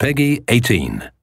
Peggy 18.